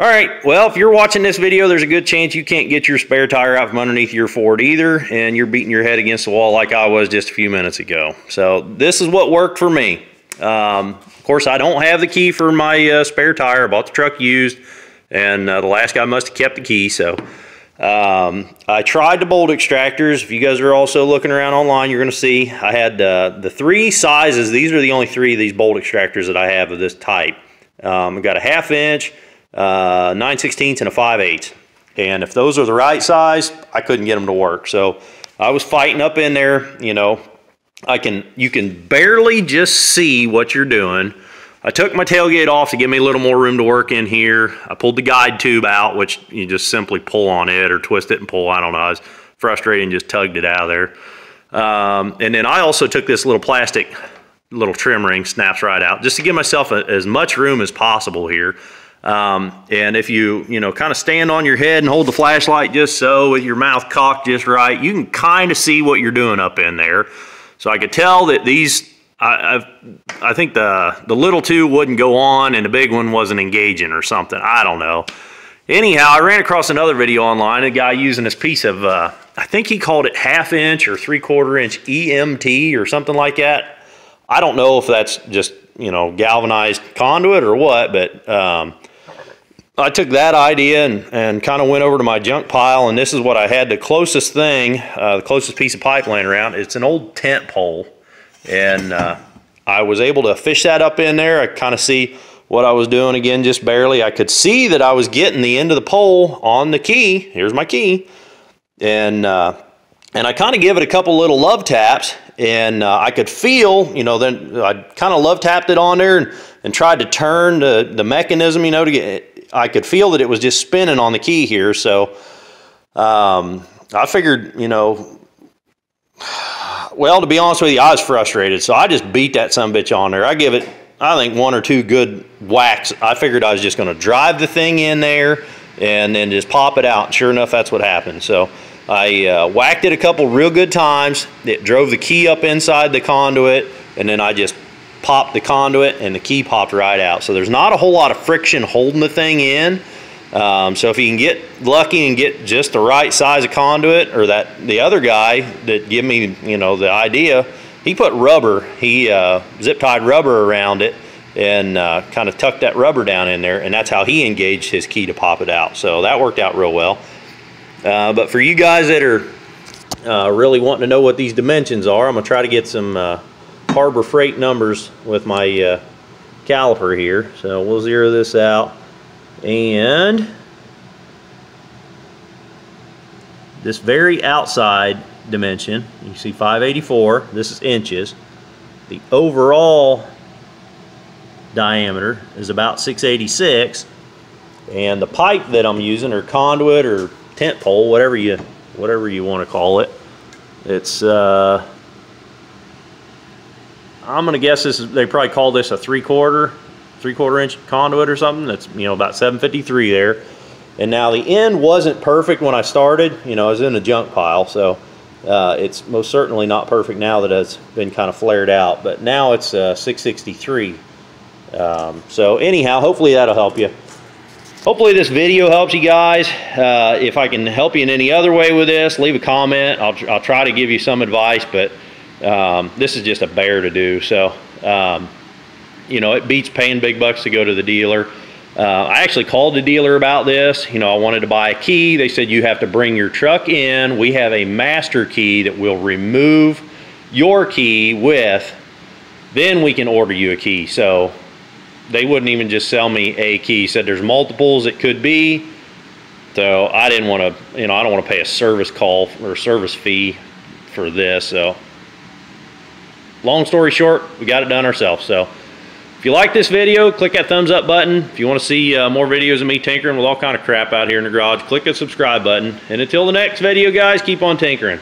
All right, well, if you're watching this video, there's a good chance you can't get your spare tire out from underneath your Ford either, and you're beating your head against the wall like I was just a few minutes ago. So this is what worked for me. Um, of course, I don't have the key for my uh, spare tire. I bought the truck used, and uh, the last guy must have kept the key, so... Um, I tried the bolt extractors. If you guys are also looking around online, you're going to see I had uh, the three sizes. These are the only three of these bolt extractors that I have of this type. Um, I've got a half inch, uh, 9 16 and a 5 8 And if those are the right size, I couldn't get them to work. So I was fighting up in there, you know, I can, you can barely just see what you're doing. I took my tailgate off to give me a little more room to work in here. I pulled the guide tube out, which you just simply pull on it or twist it and pull. I don't know. I was frustrated and just tugged it out of there. Um, and then I also took this little plastic little trim ring, snaps right out, just to give myself a, as much room as possible here. Um, and if you, you know, kind of stand on your head and hold the flashlight just so with your mouth cocked just right, you can kind of see what you're doing up in there. So I could tell that these, I, I've, I think the, the little two wouldn't go on and the big one wasn't engaging or something. I don't know. Anyhow, I ran across another video online, a guy using this piece of, uh, I think he called it half inch or three quarter inch EMT or something like that. I don't know if that's just, you know, galvanized conduit or what, but um, I took that idea and, and kind of went over to my junk pile, and this is what I had. The closest thing, uh, the closest piece of pipe laying around, it's an old tent pole. And uh, I was able to fish that up in there. I kind of see what I was doing again, just barely. I could see that I was getting the end of the pole on the key. Here's my key. And, uh, and I kind of give it a couple little love taps, and uh, I could feel, you know, then I kind of love tapped it on there and, and tried to turn the, the mechanism, you know, to get I could feel that it was just spinning on the key here. So um, I figured, you know, well, to be honest with you, I was frustrated. So I just beat that some bitch on there. I give it, I think, one or two good whacks. I figured I was just going to drive the thing in there and then just pop it out. Sure enough, that's what happened. So I uh, whacked it a couple real good times. It drove the key up inside the conduit, and then I just popped the conduit and the key popped right out. So there's not a whole lot of friction holding the thing in. Um, so if you can get lucky and get just the right size of conduit or that the other guy that gave me, you know, the idea, he put rubber, he uh, zip tied rubber around it and uh, kind of tucked that rubber down in there and that's how he engaged his key to pop it out. So that worked out real well. Uh, but for you guys that are uh, really wanting to know what these dimensions are, I'm gonna try to get some uh, Harbor Freight numbers with my uh, caliper here. So we'll zero this out. And this very outside dimension, you see 584, this is inches. The overall diameter is about 686 and the pipe that I'm using or conduit or tent pole whatever you whatever you want to call it it's uh, I'm gonna guess this is, they probably call this a three quarter, three quarter inch conduit or something. That's, you know, about 753 there. And now the end wasn't perfect when I started, you know, I was in a junk pile. So uh, it's most certainly not perfect now that it's been kind of flared out, but now it's uh, 663. Um, so anyhow, hopefully that'll help you. Hopefully this video helps you guys. Uh, if I can help you in any other way with this, leave a comment. I'll, I'll try to give you some advice, but um, this is just a bear to do. So, um, you know, it beats paying big bucks to go to the dealer. Uh, I actually called the dealer about this. You know, I wanted to buy a key. They said you have to bring your truck in. We have a master key that will remove your key with, then we can order you a key. So they wouldn't even just sell me a key. Said there's multiples it could be. So I didn't want to, you know, I don't want to pay a service call or service fee for this. So long story short, we got it done ourselves. So if you like this video, click that thumbs up button. If you want to see uh, more videos of me tinkering with all kind of crap out here in the garage, click the subscribe button. And until the next video, guys, keep on tinkering.